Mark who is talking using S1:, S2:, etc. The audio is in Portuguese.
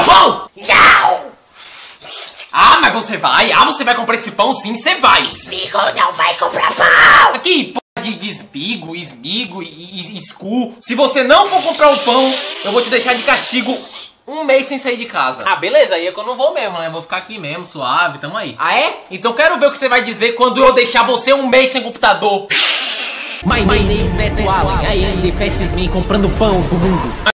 S1: meu pão?
S2: Não!
S1: Ah, mas você vai? Ah, você vai comprar esse pão sim, você vai.
S2: Esmigo não vai comprar pão!
S1: Aqui, porra de, de esbigo, esmigo e, e, escu. Se você não for comprar o pão, eu vou te deixar de castigo um mês sem sair de casa.
S3: Ah, beleza, aí é que eu não vou mesmo, né? Vou ficar aqui mesmo, suave, tamo aí.
S1: Ah, é? Então quero ver o que você vai dizer quando eu deixar você um mês sem computador.
S3: My, my name is Neto Allen, I am the fastest man comprando pão do mundo.